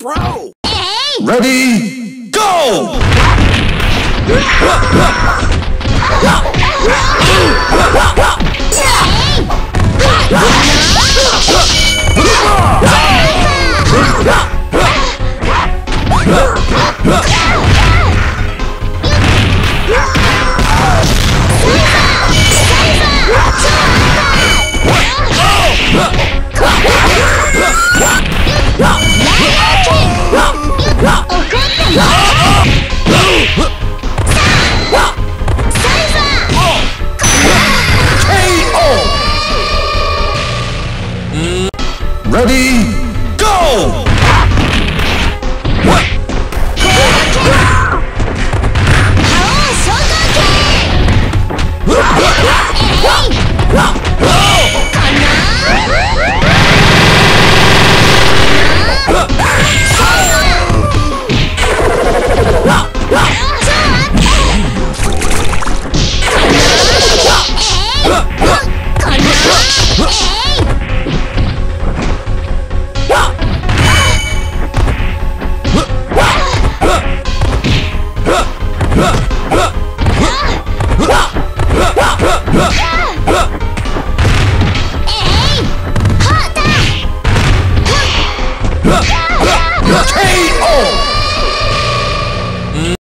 a pro! Ready, go! Ready,